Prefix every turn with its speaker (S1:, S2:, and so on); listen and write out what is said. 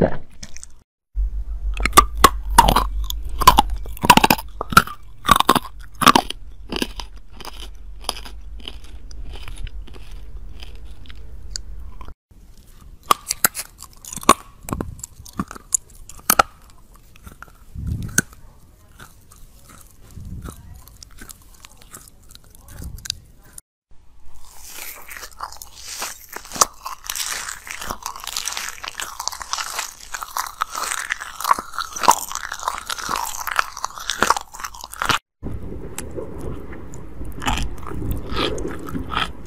S1: that Thank you.